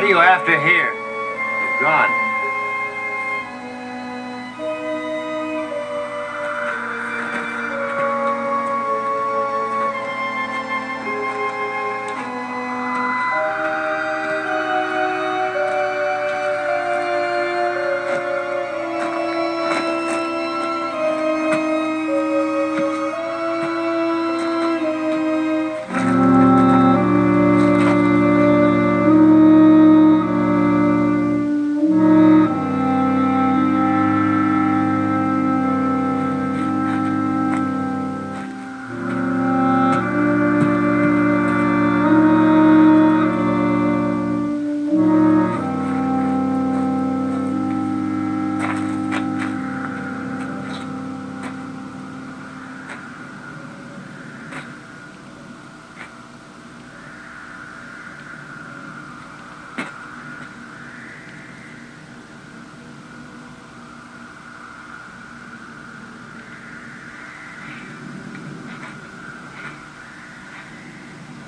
What are you after here? They're gone.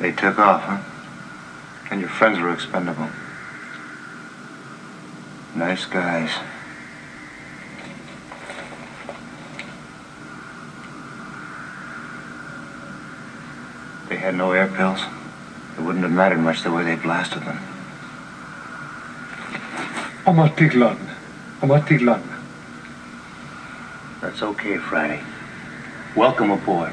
They took off, huh? And your friends were expendable. Nice guys. They had no air pills. It wouldn't have mattered much the way they blasted them. Amatiglan. Amatiglan. That's okay, Friday. Welcome aboard.